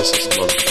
This is a